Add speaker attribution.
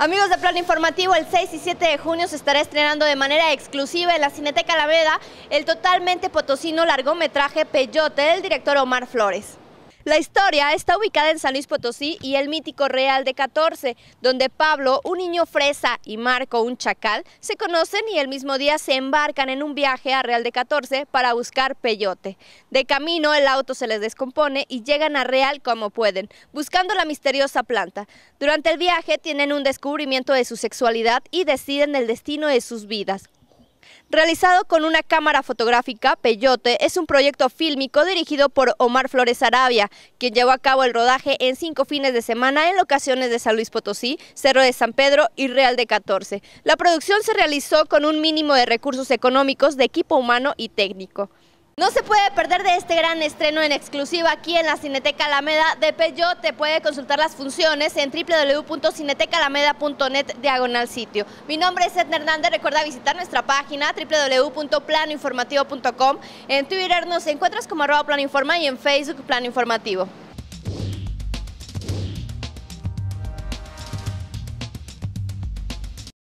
Speaker 1: Amigos de Plano Informativo, el 6 y 7 de junio se estará estrenando de manera exclusiva en la Cineteca Alameda el totalmente potosino largometraje Peyote del director Omar Flores. La historia está ubicada en San Luis Potosí y el mítico Real de 14, donde Pablo, un niño fresa, y Marco, un chacal, se conocen y el mismo día se embarcan en un viaje a Real de 14 para buscar peyote. De camino el auto se les descompone y llegan a Real como pueden, buscando la misteriosa planta. Durante el viaje tienen un descubrimiento de su sexualidad y deciden el destino de sus vidas. Realizado con una cámara fotográfica, Peyote es un proyecto fílmico dirigido por Omar Flores Arabia, quien llevó a cabo el rodaje en cinco fines de semana en locaciones de San Luis Potosí, Cerro de San Pedro y Real de 14. La producción se realizó con un mínimo de recursos económicos, de equipo humano y técnico. No se puede perder de este gran estreno en exclusiva aquí en la Cineteca Alameda de Peyote. Puede consultar las funciones en www.cinetecaalameda.net diagonal sitio. Mi nombre es Edna Hernández. Recuerda visitar nuestra página www.planoinformativo.com. En Twitter nos encuentras como arroba plano y en Facebook plano informativo.